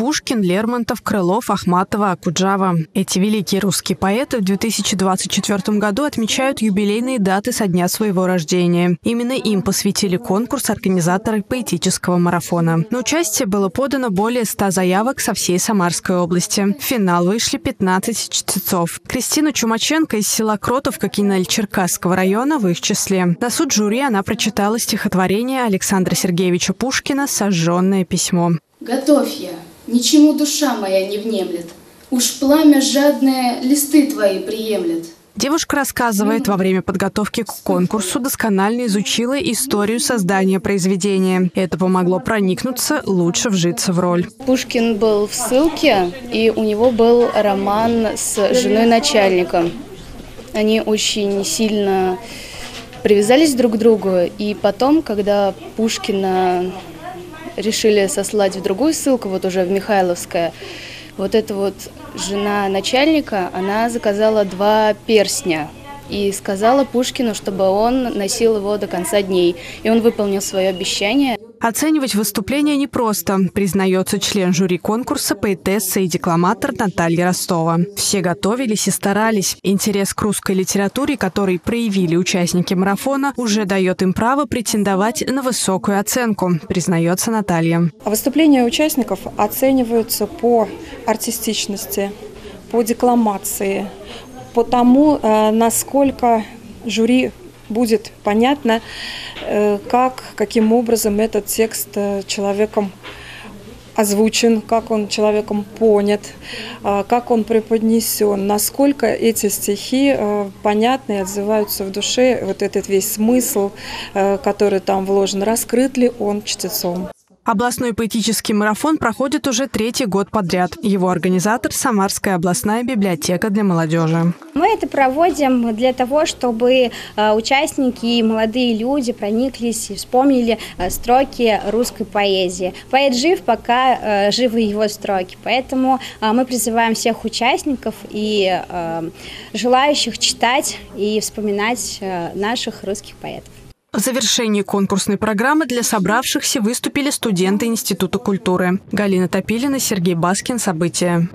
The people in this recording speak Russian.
Пушкин, Лермонтов, Крылов, Ахматова, Акуджава. Эти великие русские поэты в 2024 году отмечают юбилейные даты со дня своего рождения. Именно им посвятили конкурс организаторы поэтического марафона. На участие было подано более 100 заявок со всей Самарской области. В финал вышли 15 чтецов. Кристина Чумаченко из села Кротовка Кинель-Черкасского района в их числе. На суд жюри она прочитала стихотворение Александра Сергеевича Пушкина «Сожженное письмо». «Готовь я, Ничему душа моя не внемлет. Уж пламя жадное листы твои приемлет. Девушка рассказывает, во время подготовки к конкурсу досконально изучила историю создания произведения. Это помогло проникнуться, лучше вжиться в роль. Пушкин был в ссылке, и у него был роман с женой начальника. Они очень сильно привязались друг к другу, и потом, когда Пушкина решили сослать в другую ссылку, вот уже в Михайловское. Вот эта вот жена начальника, она заказала два перстня и сказала Пушкину, чтобы он носил его до конца дней. И он выполнил свое обещание. Оценивать выступление непросто, признается член жюри конкурса поэтесса и декламатор Наталья Ростова. Все готовились и старались. Интерес к русской литературе, который проявили участники марафона, уже дает им право претендовать на высокую оценку, признается Наталья. Выступления участников оцениваются по артистичности, по декламации, по тому, э, насколько жюри будет понятно, э, как, каким образом этот текст э, человеком озвучен, как он человеком понят, как он преподнесен, насколько эти стихи понятны и отзываются в душе, вот этот весь смысл, который там вложен, раскрыт ли он чтецом. Областной поэтический марафон проходит уже третий год подряд. Его организатор – Самарская областная библиотека для молодежи. Мы это проводим для того, чтобы э, участники и молодые люди прониклись и вспомнили э, строки русской поэзии. Поэт жив, пока э, живы его строки. Поэтому мы призываем всех участников и желающих читать и вспоминать наших русских поэтов. В завершении конкурсной программы для собравшихся выступили студенты Института культуры. Галина Топилина, Сергей Баскин. События.